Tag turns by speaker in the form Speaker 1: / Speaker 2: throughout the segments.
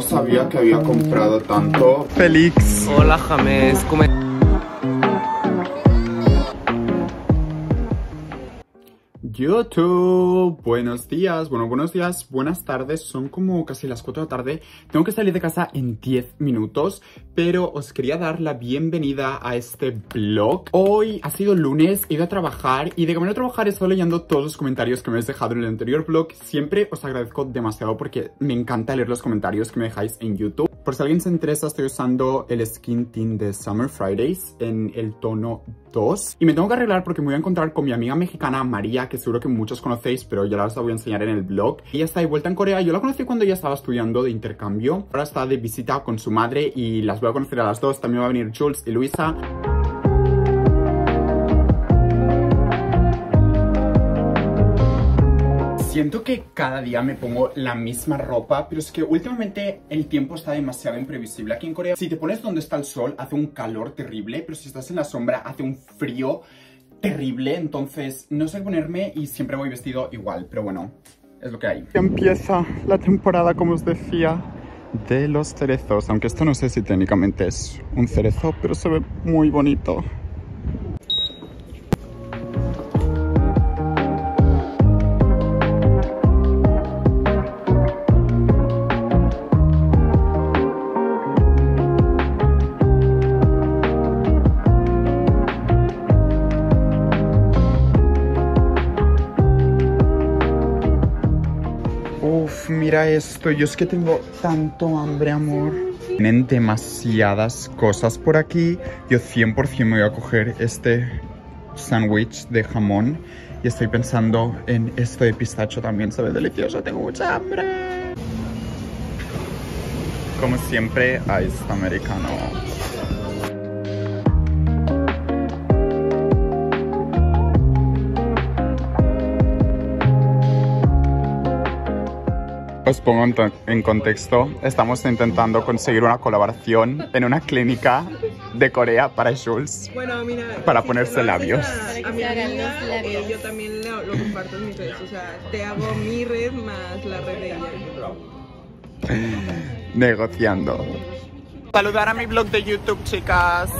Speaker 1: no sabía que había comprado tanto.
Speaker 2: Félix.
Speaker 3: Hola James, ¿cómo
Speaker 1: YouTube, buenos días, bueno, buenos días, buenas tardes, son como casi las 4 de la tarde, tengo que salir de casa en 10 minutos, pero os quería dar la bienvenida a este vlog. Hoy ha sido lunes, he ido a trabajar y de camino a trabajar he estado leyendo todos los comentarios que me habéis dejado en el anterior vlog, siempre os agradezco demasiado porque me encanta leer los comentarios que me dejáis en YouTube. Por si alguien se interesa, estoy usando el Skin Tint de Summer Fridays en el tono 2 y me tengo que arreglar porque me voy a encontrar con mi amiga mexicana María, que seguro que muchos conocéis, pero ya las voy a enseñar en el blog. Ella está de vuelta en Corea, yo la conocí cuando ella estaba estudiando de intercambio, ahora está de visita con su madre y las voy a conocer a las dos, también va a venir Jules y Luisa. Siento que cada día me pongo la misma ropa, pero es que últimamente el tiempo está demasiado imprevisible aquí en Corea. Si te pones donde está el sol, hace un calor terrible, pero si estás en la sombra, hace un frío terrible. Entonces, no sé ponerme y siempre voy vestido igual, pero bueno, es lo que hay. Empieza la temporada, como os decía, de los cerezos. Aunque esto no sé si técnicamente es un cerezo, pero se ve muy bonito. Esto. Yo es que tengo tanto hambre, amor. Tienen demasiadas cosas por aquí. Yo 100% me voy a coger este sándwich de jamón. Y estoy pensando en esto de pistacho también. Sabe delicioso. Tengo mucha hambre. Como siempre, ice americano. Os pongo en, en, contexto, estamos intentando conseguir una colaboración en una clínica de Corea para Jules.
Speaker 4: Bueno, mira,
Speaker 1: para
Speaker 4: si
Speaker 1: ponerse labios.
Speaker 4: A, a mi amiga, eh, yo también lo, lo comparto en mis redes. O sea, te hago mi red más la red de ella.
Speaker 1: Negociando. Saludar a mi blog de YouTube, chicas.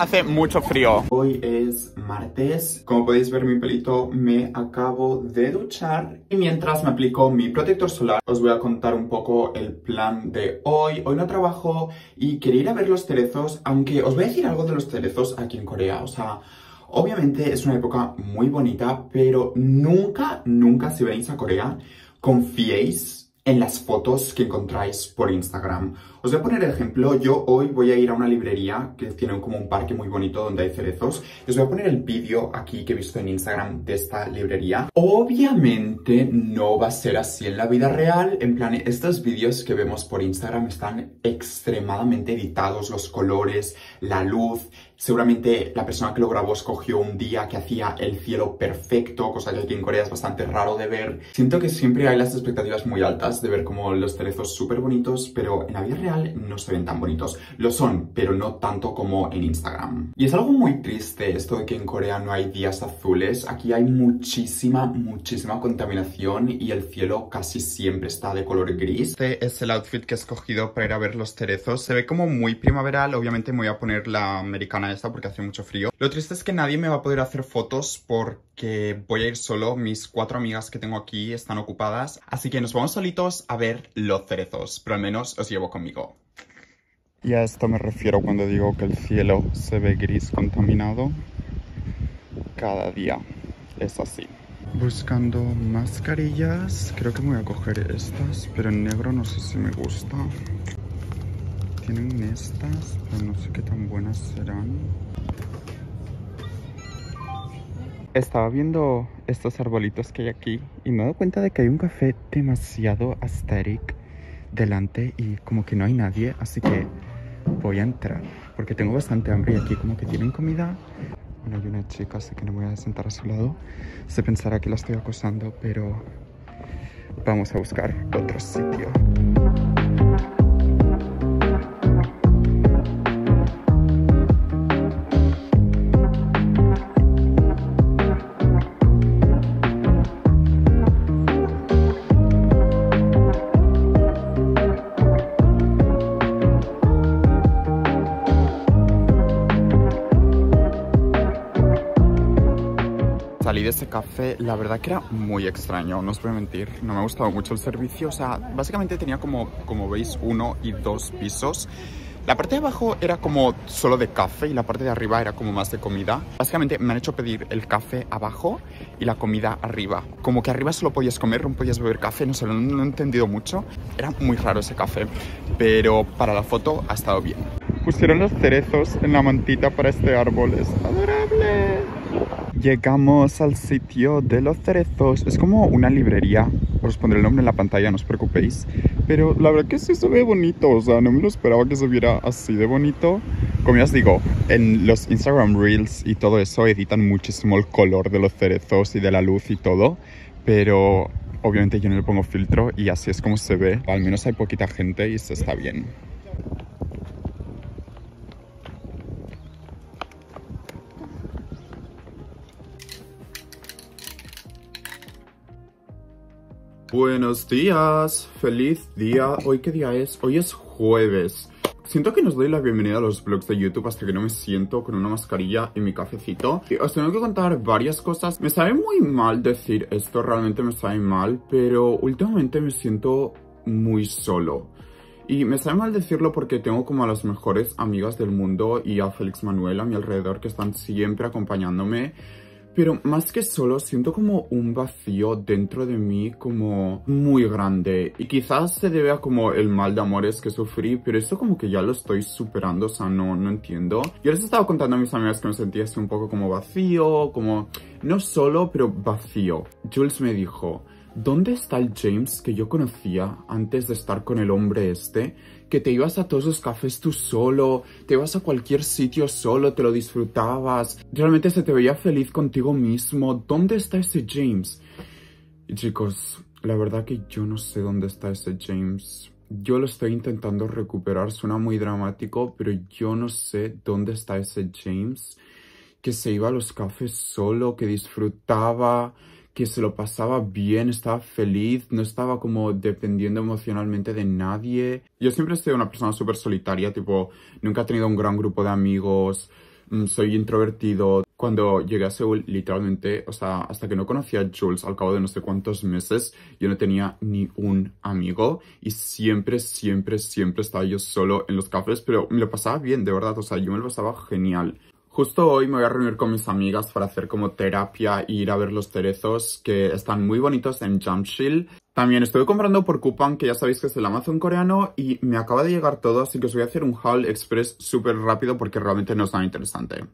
Speaker 1: Hace mucho frío. Hoy es martes. Como podéis ver mi pelito me acabo de duchar. Y mientras me aplico mi protector solar, os voy a contar un poco el plan de hoy. Hoy no trabajo y quería ir a ver los cerezos, aunque os voy a decir algo de los cerezos aquí en Corea. O sea, obviamente es una época muy bonita, pero nunca, nunca si venís a Corea, confiéis en las fotos que encontráis por Instagram. Os voy a poner el ejemplo. Yo hoy voy a ir a una librería que tiene como un parque muy bonito donde hay cerezos. os voy a poner el vídeo aquí que he visto en Instagram de esta librería. Obviamente no va a ser así en la vida real. En plan, estos vídeos que vemos por Instagram están extremadamente editados. Los colores, la luz. Seguramente la persona que lo grabó escogió un día que hacía el cielo perfecto, cosa que aquí en Corea es bastante raro de ver. Siento que siempre hay las expectativas muy altas de ver como los cerezos súper bonitos, pero en la vida real no se ven tan bonitos. Lo son, pero no tanto como en Instagram. Y es algo muy triste esto de que en Corea no hay días azules. Aquí hay muchísima, muchísima contaminación y el cielo casi siempre está de color gris. Este es el outfit que he escogido para ir a ver los cerezos. Se ve como muy primaveral. Obviamente me voy a poner la americana esta porque hace mucho frío. Lo triste es que nadie me va a poder hacer fotos porque voy a ir solo. Mis cuatro amigas que tengo aquí están ocupadas. Así que nos vamos solitos a ver los cerezos. Pero al menos os llevo conmigo. Y a esto me refiero cuando digo que el cielo se ve gris contaminado. Cada día es así. Buscando mascarillas. Creo que me voy a coger estas, pero en negro no sé si me gusta. Tienen estas, pero no sé qué tan buenas serán. Estaba viendo estos arbolitos que hay aquí y me he dado cuenta de que hay un café demasiado aesthetic delante y como que no hay nadie, así que voy a entrar porque tengo bastante hambre y aquí como que tienen comida. Bueno, hay una chica, así que no me voy a sentar a su lado. Se pensará que la estoy acosando, pero vamos a buscar otro sitio. Salí de ese café, la verdad que era muy extraño, no os voy a mentir. No me ha gustado mucho el servicio, o sea, básicamente tenía como, como veis, uno y dos pisos. La parte de abajo era como solo de café y la parte de arriba era como más de comida. Básicamente me han hecho pedir el café abajo y la comida arriba. Como que arriba solo podías comer, no podías beber café, no sé, no, no he entendido mucho. Era muy raro ese café, pero para la foto ha estado bien. Pusieron los cerezos en la mantita para este árbol, es adorable. Llegamos al sitio de los cerezos. Es como una librería. Os pondré el nombre en la pantalla, no os preocupéis. Pero la verdad que sí se ve bonito. O sea, no me lo esperaba que se viera así de bonito. Como ya os digo, en los Instagram Reels y todo eso editan muchísimo el color de los cerezos y de la luz y todo. Pero obviamente yo no le pongo filtro y así es como se ve. Al menos hay poquita gente y se está bien. Buenos días, feliz día. ¿Hoy qué día es? Hoy es jueves. Siento que nos doy la bienvenida a los vlogs de YouTube hasta que no me siento con una mascarilla y mi cafecito. Y os tengo que contar varias cosas. Me sabe muy mal decir esto, realmente me sabe mal, pero últimamente me siento muy solo. Y me sabe mal decirlo porque tengo como a las mejores amigas del mundo y a Félix Manuel a mi alrededor que están siempre acompañándome. Pero más que solo, siento como un vacío dentro de mí como muy grande. Y quizás se debe a como el mal de amores que sufrí, pero esto como que ya lo estoy superando, o sea, no, no entiendo. Yo les estaba contando a mis amigas que me sentía así un poco como vacío, como no solo, pero vacío. Jules me dijo, ¿dónde está el James que yo conocía antes de estar con el hombre este? Que te ibas a todos los cafés tú solo, te ibas a cualquier sitio solo, te lo disfrutabas, realmente se te veía feliz contigo mismo. ¿Dónde está ese James? Chicos, la verdad que yo no sé dónde está ese James. Yo lo estoy intentando recuperar, suena muy dramático, pero yo no sé dónde está ese James que se iba a los cafés solo, que disfrutaba, que se lo pasaba bien, estaba feliz, no estaba como dependiendo emocionalmente de nadie. Yo siempre he sido una persona súper solitaria, tipo, nunca he tenido un gran grupo de amigos, mm, soy introvertido. Cuando llegué a Seúl, literalmente, o sea, hasta que no conocía a Jules al cabo de no sé cuántos meses, yo no tenía ni un amigo y siempre, siempre, siempre estaba yo solo en los cafés, pero me lo pasaba bien, de verdad, o sea, yo me lo pasaba genial. Justo hoy me voy a reunir con mis amigas para hacer como terapia e ir a ver los cerezos que están muy bonitos en Jamshil. También estoy comprando por Coupang, que ya sabéis que es el Amazon coreano, y me acaba de llegar todo, así que os voy a hacer un haul express súper rápido porque realmente no es tan interesante.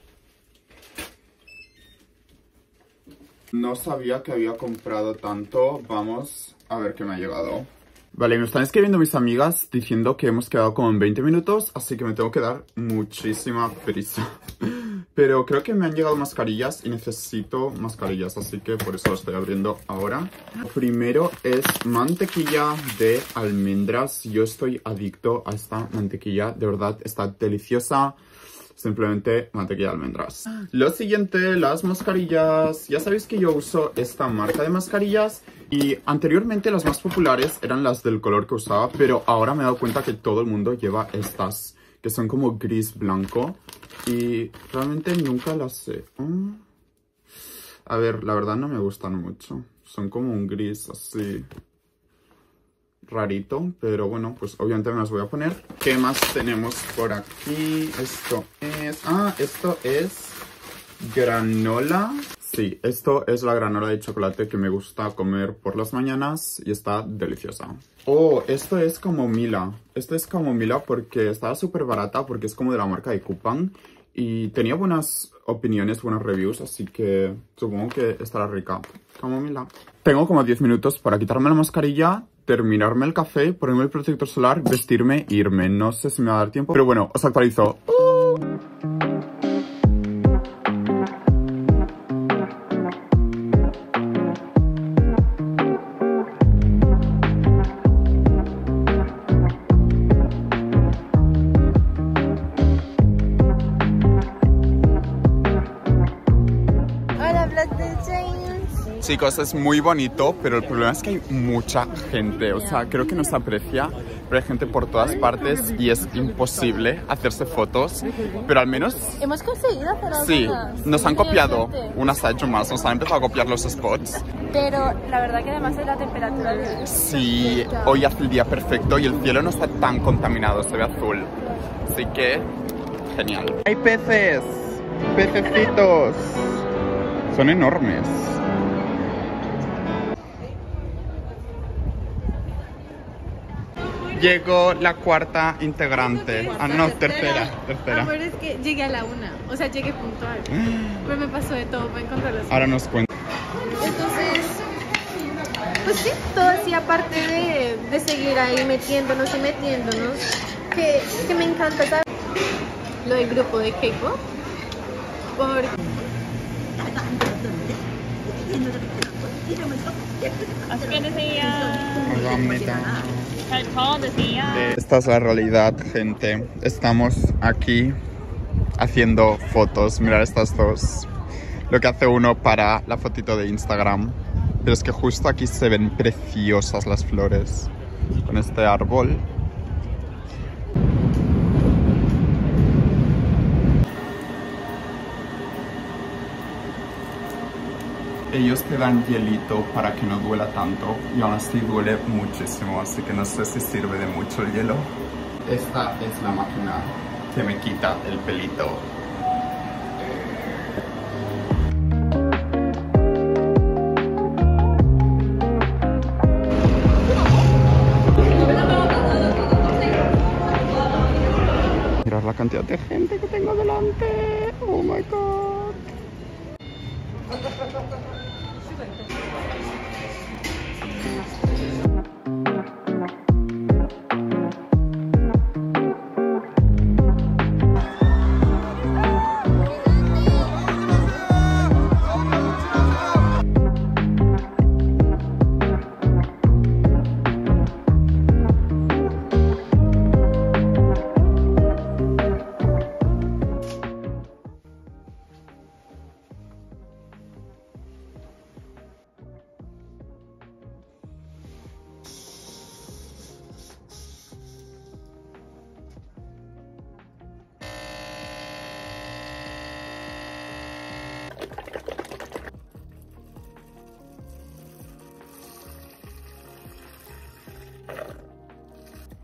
Speaker 1: No sabía que había comprado tanto, vamos a ver qué me ha llegado. Vale, me están escribiendo mis amigas diciendo que hemos quedado como en 20 minutos, así que me tengo que dar muchísima prisa. Pero creo que me han llegado mascarillas y necesito mascarillas, así que por eso lo estoy abriendo ahora. Primero es mantequilla de almendras. Yo estoy adicto a esta mantequilla, de verdad está deliciosa simplemente mantequilla de almendras. Lo siguiente, las mascarillas. Ya sabéis que yo uso esta marca de mascarillas y anteriormente las más populares eran las del color que usaba, pero ahora me he dado cuenta que todo el mundo lleva estas, que son como gris blanco y realmente nunca las sé. Mm. A ver, la verdad no me gustan mucho. Son como un gris así rarito, pero bueno, pues obviamente me las voy a poner. ¿Qué más tenemos por aquí? Esto es... Ah, esto es granola. Sí, esto es la granola de chocolate que me gusta comer por las mañanas y está deliciosa. Oh, esto es como Mila. Esto es como Mila porque estaba súper barata porque es como de la marca de Coupang y tenía buenas opiniones, buenas reviews, así que supongo que estará rica. Tengo como 10 minutos para quitarme la mascarilla, terminarme el café, ponerme el protector solar, vestirme e irme. No sé si me va a dar tiempo, pero bueno, os actualizo. Chicos, es muy bonito, pero el problema es que hay mucha gente. O sea, creo que nos aprecia, pero hay gente por todas partes y es imposible hacerse fotos. Pero al menos...
Speaker 2: Hemos conseguido hacer
Speaker 1: algo.
Speaker 2: Sí,
Speaker 1: nos han copiado unas hecho más, nos han empezado a copiar los spots.
Speaker 2: Pero la verdad que además es la temperatura.
Speaker 1: Sí, hoy hace el día perfecto y el cielo no está tan contaminado, se ve azul. Así que, genial. Hay peces, pececitos. Son enormes. Llegó la cuarta integrante. Ah, no, tercera, tercera.
Speaker 2: Amor, es que llegué a la una. O sea, llegué puntual. Pero me pasó de todo para encontrarlos.
Speaker 1: Ahora nos cuenta.
Speaker 2: Entonces, pues sí, todo así aparte de, de seguir ahí metiéndonos y metiéndonos, que, que me encanta ¿sabes? lo del grupo de K-pop. Porque
Speaker 1: Esta es la realidad, gente. Estamos aquí haciendo fotos. Mirar estas dos. Lo que hace uno para la fotito de Instagram. Pero es que justo aquí se ven preciosas las flores. Con este árbol. Ellos te dan hielito para que no duela tanto y aún así duele muchísimo, así que no sé si sirve de mucho el hielo. Esta es la máquina que me quita el pelito. La cantidad de gente que tengo delante. Oh my god.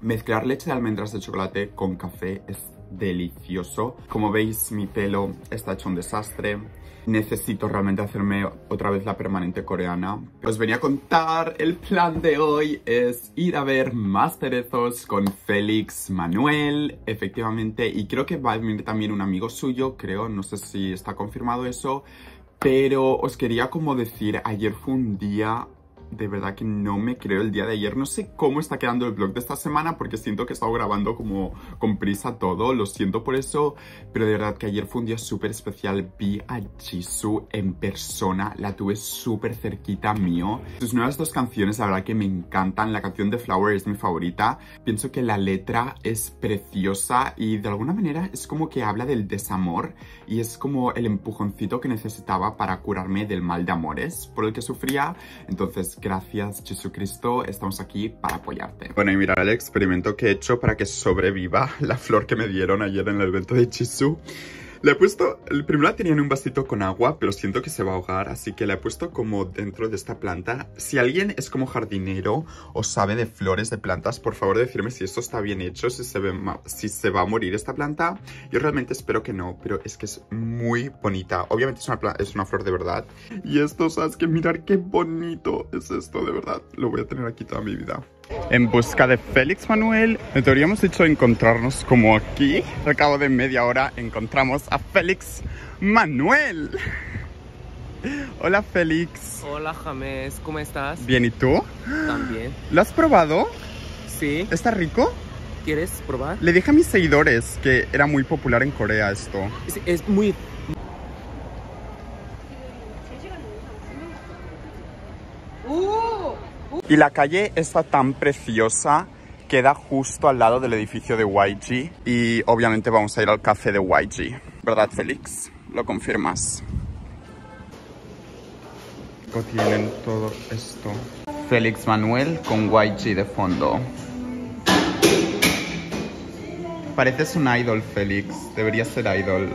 Speaker 1: Mezclar leche de almendras de chocolate con café es delicioso. Como veis, mi pelo está hecho un desastre. Necesito realmente hacerme otra vez la permanente coreana. Os venía a contar, el plan de hoy es ir a ver más cerezos con Félix Manuel, efectivamente. Y creo que va a venir también un amigo suyo, creo, no sé si está confirmado eso. Pero os quería como decir, ayer fue un día de verdad que no me creo el día de ayer. No sé cómo está quedando el vlog de esta semana porque siento que he estado grabando como con prisa todo. Lo siento por eso. Pero de verdad que ayer fue un día súper especial. Vi a Jisoo en persona. La tuve súper cerquita mío. Sus nuevas dos canciones, la verdad que me encantan. La canción de Flower es mi favorita. Pienso que la letra es preciosa y de alguna manera es como que habla del desamor. Y es como el empujoncito que necesitaba para curarme del mal de amores por el que sufría. Entonces, gracias Jesucristo, estamos aquí para apoyarte. Bueno, y mirar el experimento que he hecho para que sobreviva la flor que me dieron ayer en el evento de Jisoo. Le he puesto, primero la tenía en un vasito con agua, pero siento que se va a ahogar, así que la he puesto como dentro de esta planta. Si alguien es como jardinero o sabe de flores, de plantas, por favor decirme si esto está bien hecho, si se, ve si se va a morir esta planta. Yo realmente espero que no, pero es que es muy bonita. Obviamente es una, es una flor de verdad. Y esto, ¿sabes? Que mirar qué bonito es esto, de verdad. Lo voy a tener aquí toda mi vida. En busca de Félix Manuel. En teoría hemos dicho encontrarnos como aquí. Al cabo de media hora encontramos a Félix Manuel. Hola Félix.
Speaker 3: Hola James, ¿cómo estás?
Speaker 1: Bien, ¿y tú?
Speaker 3: También.
Speaker 1: ¿Lo has probado?
Speaker 3: Sí,
Speaker 1: ¿Está rico?
Speaker 3: ¿quieres probar?
Speaker 1: Le dije a mis seguidores que era muy popular en Corea esto.
Speaker 3: Es, es muy...
Speaker 1: Y la calle está tan preciosa, queda justo al lado del edificio de YG. Y obviamente vamos a ir al café de YG. ¿Verdad, Félix? ¿Lo confirmas? Tienen todo esto. Félix Manuel con YG de fondo. Pareces un idol, Félix. Deberías ser idol.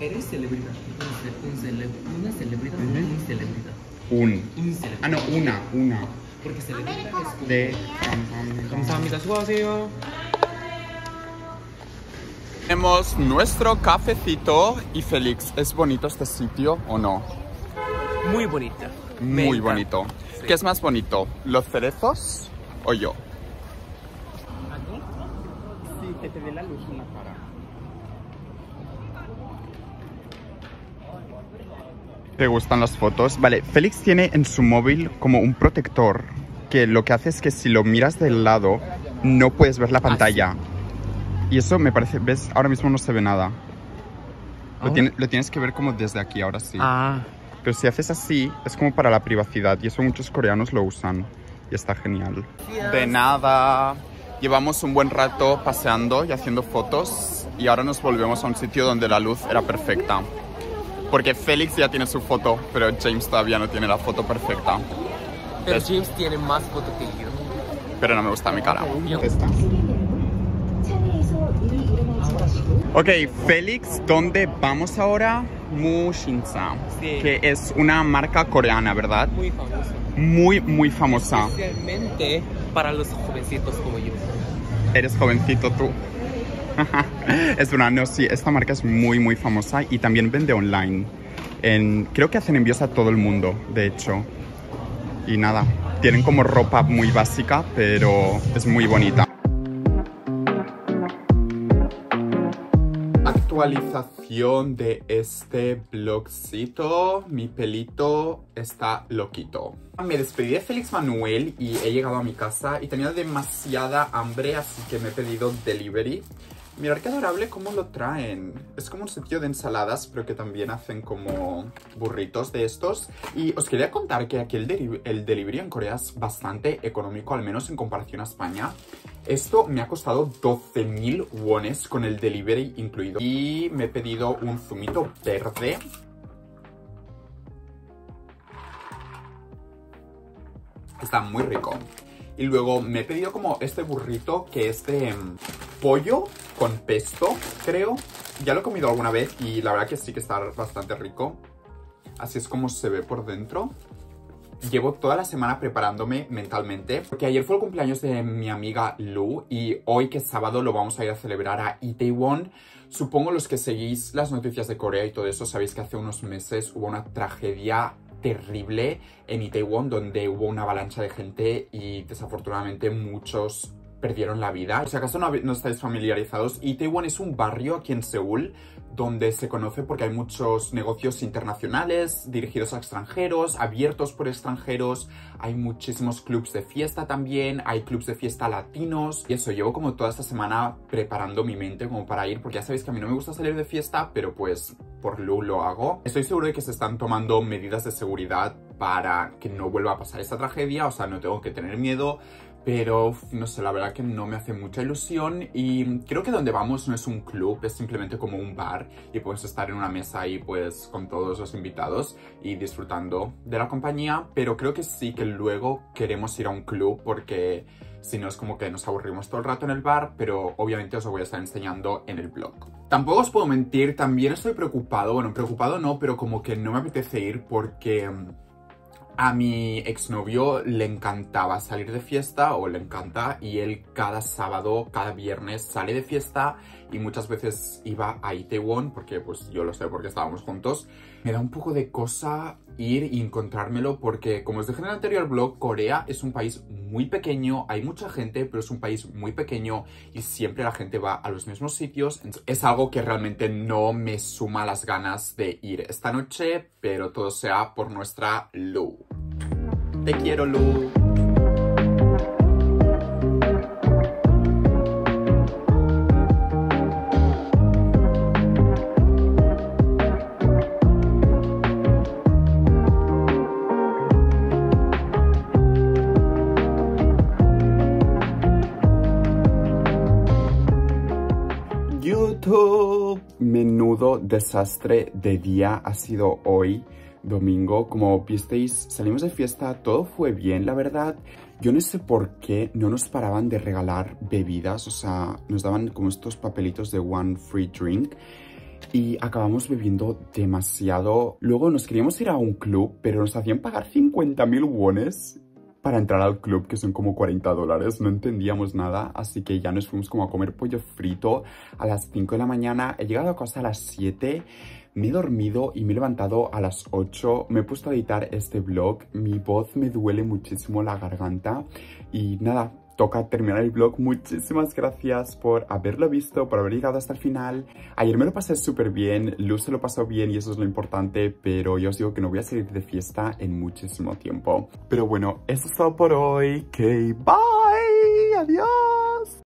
Speaker 3: Eres celebridad. Un ce- un cele- una celebridad. Un celebridad.
Speaker 1: Un. Ah, no, una, una.
Speaker 3: Porque se le
Speaker 1: De. Tenemos nuestro cafecito y Félix, ¿es bonito este sitio o no?
Speaker 3: Muy bonito.
Speaker 1: Muy bonito. ¿Qué es más bonito, los cerezos o yo?
Speaker 3: Sí, que te dé la luz en la cara.
Speaker 1: ¿Te gustan las fotos? Vale, Félix tiene en su móvil como un protector que lo que hace es que si lo miras del lado no puedes ver la pantalla. Y eso me parece, ¿ves? Ahora mismo no se ve nada. Lo,
Speaker 3: ¿Ah?
Speaker 1: tiene- lo tienes que ver como desde aquí, ahora sí.
Speaker 3: Ah.
Speaker 1: Pero si haces así, es como para la privacidad y eso muchos coreanos lo usan. Y está genial. De nada. Llevamos un buen rato paseando y haciendo fotos y ahora nos volvemos a un sitio donde la luz era perfecta. Porque Félix ya tiene su foto, pero James todavía no tiene la foto perfecta.
Speaker 3: Pero
Speaker 1: Es-
Speaker 3: James tiene más foto que yo.
Speaker 1: Pero no me gusta mi cara. Esta. Ok, Félix, ¿dónde vamos ahora? Mushinsa,
Speaker 3: Sí.
Speaker 1: que es una marca coreana, ¿verdad?
Speaker 3: Muy famoso.
Speaker 1: Muy, muy famosa.
Speaker 3: Especialmente para los jovencitos como yo.
Speaker 1: Eres jovencito tú. es verdad, no, sí, esta marca es muy, muy famosa y también vende online. Creo que hacen envíos a todo el mundo, de hecho. Y nada, tienen como ropa muy básica, pero es muy bonita. Actualización de este blogcito. Mi pelito está loquito. Me despedí de Félix Manuel y he llegado a mi casa y tenía demasiada hambre, así que me he pedido delivery. Mirad qué adorable cómo lo traen. Es como un sitio de ensaladas, pero que también hacen como burritos de estos. Y os quería contar que aquí el delivery en Corea es bastante económico, al menos en comparación a España. Esto me ha costado 12.000 wones con el delivery incluido. Y me he pedido un zumito verde. Está muy rico. Y luego me he pedido como este burrito que es de mm, pollo con pesto, creo. Ya lo he comido alguna vez y la verdad que sí que está bastante rico. Así es como se ve por dentro. Llevo toda la semana preparándome mentalmente porque ayer fue el cumpleaños de mi amiga Lu y hoy que es sábado lo vamos a ir a celebrar a Itaewon. Supongo los que seguís las noticias de Corea y todo eso sabéis que hace unos meses hubo una tragedia terrible en Itaewon donde hubo una avalancha de gente y desafortunadamente muchos perdieron la vida. Si acaso no, no estáis familiarizados, Itaewon es un barrio aquí en Seúl donde se conoce porque hay muchos negocios internacionales dirigidos a extranjeros, abiertos por extranjeros, hay muchísimos clubs de fiesta también, hay clubs de fiesta latinos. Y eso, llevo como toda esta semana preparando mi mente como para ir porque ya sabéis que a mí no me gusta salir de fiesta, pero pues por Lu lo hago. Estoy seguro de que se están tomando medidas de seguridad para que no vuelva a pasar esta tragedia, o sea, no tengo que tener miedo, pero no sé, la verdad que no me hace mucha ilusión y creo que donde vamos no es un club, es simplemente como un bar y puedes estar en una mesa ahí pues con todos los invitados y disfrutando de la compañía, pero creo que sí que luego queremos ir a un club porque si no es como que nos aburrimos todo el rato en el bar, pero obviamente os lo voy a estar enseñando en el blog. Tampoco os puedo mentir, también estoy preocupado, bueno, preocupado no, pero como que no me apetece ir porque... a mi exnovio le encantaba salir de fiesta o le encanta y él cada sábado, cada viernes sale de fiesta y muchas veces iba a Itaewon porque pues yo lo sé porque estábamos juntos. Me da un poco de cosa ir y encontrármelo porque como os dije en el anterior blog, Corea es un país muy pequeño, hay mucha gente pero es un país muy pequeño y siempre la gente va a los mismos sitios. Es algo que realmente no me suma las ganas de ir esta noche, pero todo sea por nuestra Lu. Te quiero, Lu. Desastre de día ha sido hoy. domingo. Como visteis, salimos de fiesta, todo fue bien, la verdad. Yo no sé por qué no nos paraban de regalar bebidas, o sea, nos daban como estos papelitos de one free drink y acabamos bebiendo demasiado. Luego nos queríamos ir a un club, pero nos hacían pagar 50.000 wones para entrar al club, que son como 40 dólares. No entendíamos nada, así que ya nos fuimos como a comer pollo frito a las 5 de la mañana. He llegado a casa a las 7, me he dormido y me he levantado a las 8. Me he puesto a editar este vlog. Mi voz me duele muchísimo la garganta. Y nada, toca terminar el vlog. Muchísimas gracias por haberlo visto, por haber llegado hasta el final. Ayer me lo pasé súper bien, Luz se lo pasó bien y eso es lo importante, pero yo os digo que no voy a salir de fiesta en muchísimo tiempo. Pero bueno, eso es todo por hoy. Ok, bye, adiós.